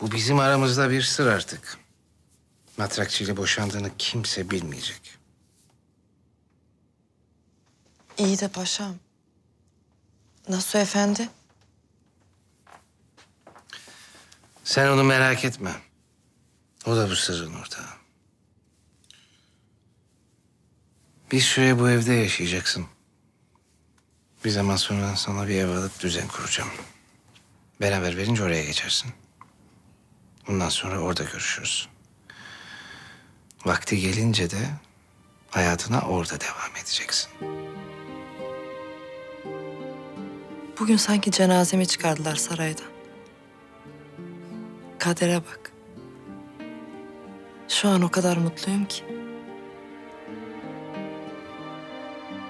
Bu bizim aramızda bir sır artık. Matrakçı ile boşandığını kimse bilmeyecek. İyi de paşam. Nasıl efendi? Sen onu merak etme. O da bu sırrın ortağı. Bir süre bu evde yaşayacaksın. Bir zaman sonra sana bir ev alıp düzen kuracağım. Beraber verince oraya geçersin. Bundan sonra orada görüşürüz. Vakti gelince de hayatına orada devam edeceksin. Bugün sanki cenazemi çıkardılar saraydan. Kadere bak. Şu an o kadar mutluyum ki.